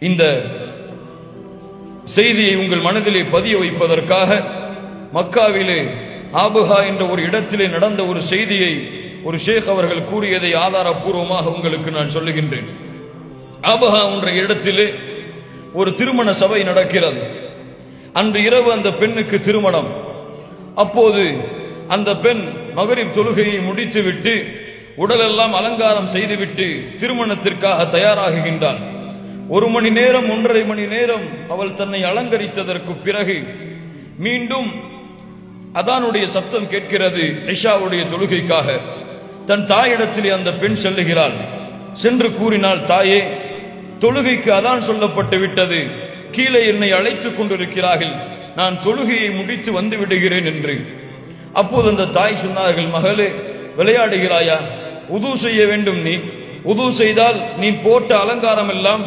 இந்த செய்தியை உங்கள் மனதிலே பதிய வைப்பதற்காக மக்காவிலே ஆபுஹா என்ற ஒரு இடத்திலே நடந்த ஒரு செய்தியை ஒரு ஷேக் அவர்கள் கூறியதை ஆதாரபூர்வமாக உங்களுக்கு நான் சொல்லுகின்றேன். ஆபஹா என்ற இடத்திலே ஒரு திருமண சபை நடக்கிறது. அன்று இரவு அந்த பெண்ணுக்கு திருமணம். அப்போது அந்த பெண் மகரிப் தொழுகையை முடித்துவிட்டு உடலெல்லாம் அலங்காரம் செய்துவிட்டு திருமணத்திற்காக தயாராகுகின்றாள். ஒரு மணி நேரம் ஒன்றரை மணி நேரம் அவள் தன்னை அலங்கரித்ததற்கு பிறகு மீண்டும் அதானுடைய சப்தம் கேட்கிறது ஐஷாவுடைய தொழுகைக்காக. தன் தாயிடத்திலே அந்த பெண் செல்லுகிறாள். சென்று கூறினாள் தாயே தொழுகைக்கு அதான் சொல்லப்பட்டு விட்டது. கீழே என்னை அழைத்துக் கொண்டிருக்கிறார்கள். நான் தொழுகையை முடித்து வந்து விடுகிறேன் என்று. அப்போது அந்த தாய் சொன்னார்கள் மகளே விளையாடுகிறாயா? உது செய்ய வேண்டும் நீ. உது செய்தால் நீ போட்ட அலங்காரம் எல்லாம்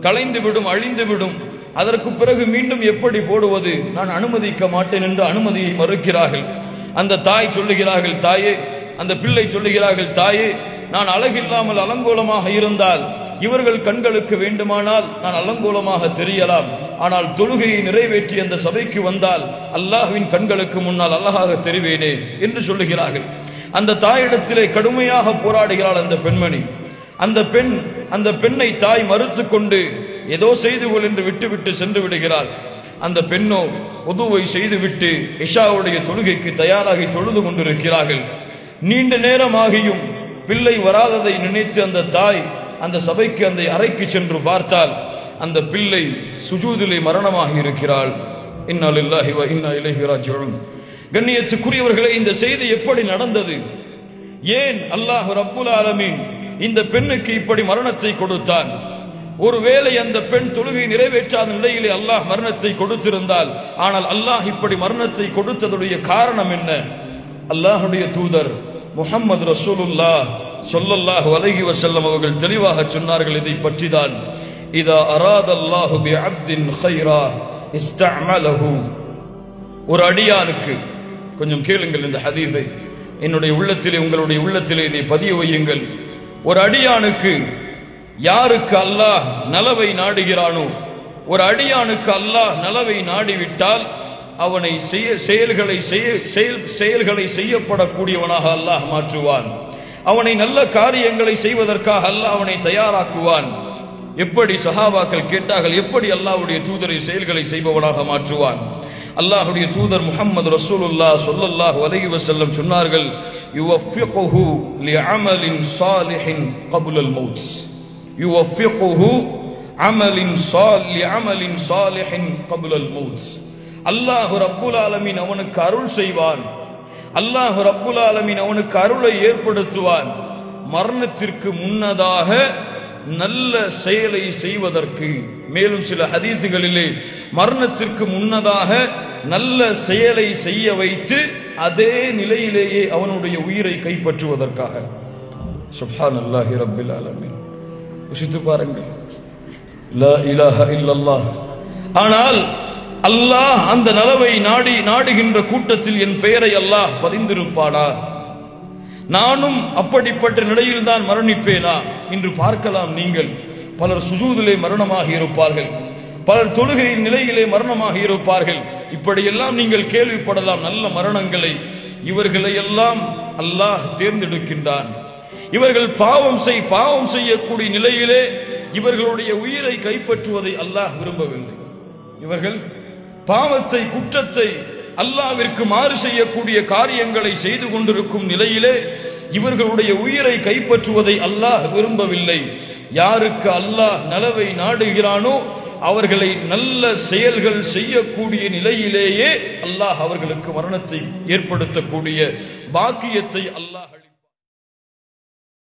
களைந்து விடும் அழிந்து விடும் அதற்கு பிறகு மீண்டும் எப்படி போடுவது? நான் அனுமதிக்க மாட்டேன் என்று அனுமதியை மறுக்கிறார்கள். அந்த தாய் சொல்லுகிறார்கள் தாயே அந்த பிள்ளை சொல்லுகிறார்கள் தாயே நான் அழகில்லாமல் அலங்கோலமாக இருந்தால் இவர்கள் கண்களுக்கு வேண்டுமானால் நான் அலங்கோலமாக தெரியலாம். ஆனால் தொழுகையை நிறைவேற்றி அந்த சபைக்கு வந்தால் அல்லாஹ்வின் கண்களுக்கு முன்னால் அல்லாஹாக தெரிவேனே என்று சொல்லுகிறார்கள். அந்த தாயிடத்திலே கடுமையாக போராடுகிறாள் அந்த பெண்மணி. அந்த பெண் அந்த பெண்ணை தாய் மறுத்து கொண்டு ஏதோ செய்து கொள் என்று விட்டுவிட்டு சென்று விடுகிறாள். அந்த பெண்ணோ உதுவை செய்துவிட்டு இஷாவுடைய தொழுகைக்கு தயாராகி தொழுது கொண்டிருக்கிறார்கள். நீண்ட நேரமாகியும் பிள்ளை வராததை நினைத்து அந்த தாய் அந்த சபைக்கு அந்த அறைக்கு சென்று பார்த்தால் அந்த பிள்ளை சுஜூதிலே மரணமாகி இருக்கிறாள். இன்னாலில்லாஹி வ இன்னா இலைஹி ராஜிஊன். கண்ணியத்துக்குரியவர்களே இந்த செய்தி எப்படி நடந்தது? ஏன் அல்லாஹ் ரப்புல் ஆலமீன் இந்த பெண்ணுக்கு இப்படி மரணத்தை கொடுத்தான்? ஒருவேளை அந்த பெண் தொழுகை நிறைவேற்றாத நிலையிலே அல்லாஹ் மரணத்தை கொடுத்திருந்தால் ஆனால் அல்லாஹ் இப்படி மரணத்தை கொடுத்ததுடைய காரணம் என்ன? அல்லாஹுடைய தூதர் முஹம்மது ரசூலுல்லா சொல்லல்லாஹு அலைஹி வசல்லம் அவர்கள் தெளிவாக சொன்னார்கள் இதை பற்றிதான். இதா அராதல்லாஹு பி அப்தின் ஹைரா இஸ்தஅமலஹு. ஒரு அடியானுக்கு கொஞ்சம் கேளுங்கள் இந்த ஹதீஸை. என்னுடைய உள்ளத்திலே உங்களுடைய உள்ளத்திலே இதை பதிய வையுங்கள். ஒரு அடியானுக்கு யாருக்கு அல்லாஹ் நலவை நாடுகிறானோ ஒரு அடியானுக்கு அல்லாஹ் நலவை நாடிவிட்டால் அவனை செய்ய செயல்களை செய்ய செயல் செயல்களை செய்யப்படக்கூடியவனாக அல்லாஹ் மாற்றுவான். அவனை நல்ல காரியங்களை செய்வதற்காக அல்லாஹ் அவனை தயாராக்குவான். எப்படி சஹாபாக்கள் கேட்டார்கள் எப்படி அல்லாஹுடைய தூதரை செயல்களை செய்பவனாக மாற்றுவான்? அல்லாஹ்வுடைய தூதர் முஹம்மது ரசூலுல்லாஹ் சொல்லல்லாஹ் அலைஹி வஸல்லம் சொன்னார்கள் யுவஃபிகுஹு லிஅமலின் சாலிஹின் கபுலல் மௌத். யுவஃபிகுஹு அமலின் சால் லிஅமலின் சாலிஹின் கபுலல் மௌத். அல்லாஹ் ரப்புல் ஆலமீன் அவனுக்கு அருள் செய்வான். அல்லாஹ் ரப்புல் ஆலமின் அவனுக்கு அருளை ஏற்படுத்துவான். மரணத்திற்கு முன்னதாக நல்ல செயலை செய்வதற்கு. மேலும் சில ஹதீசுகளிலே மரணத்திற்கு முன்னதாக நல்ல செயலை செய்ய வைத்து அதே நிலையிலேயே அவனுடைய உயிரை கைப்பற்றுவதற்காக. சுப்ஹான் அல்லாஹி ரப்பில் ஆலமீன். யோசித்து பாருங்கள். ஆனால் அல்லாஹ் அந்த நலவை நாடி நாடுகின்ற கூட்டத்தில் என் பெயரை அல்லாஹ் பதிந்திருப்பானா? நானும் அப்படிப்பட்ட நிலையில் தான் மரணிப்பேனா? என்று பார்க்கலாம் நீங்கள். பலர் சுஜூதிலே மரணமாக இருப்பார்கள். பலர் தொழுகையின் நிலையிலே மரணமாக இருப்பார்கள். இப்படியெல்லாம் நீங்கள் கேள்விப்படலாம். நல்ல மரணங்களை. இவர்களை எல்லாம் அல்லாஹ் தேர்ந்தெடுக்கின்றான். இவர்கள் பாவம் செய் பாவம் செய்யக்கூடிய நிலையிலே இவர்களுடைய உயிரை கைப்பற்றுவதை அல்லாஹ் விரும்பவில்லை. இவர்கள் பாவத்தை குற்றத்தை அல்லாவிற்கு மாறு செய்யக்கூடிய காரியங்களை செய்து கொண்டிருக்கும் நிலையிலே இவர்களுடைய உயிரை கைப்பற்றுவதை அல்லாஹ் விரும்பவில்லை. யாருக்கு அல்லாஹ் நலவை நாடுகிறானோ அவர்களை நல்ல செயல்கள் செய்யக்கூடிய நிலையிலேயே அல்லாஹ் அவர்களுக்கு மரணத்தை ஏற்படுத்தக்கூடிய பாக்கியத்தை அல்லாஹ்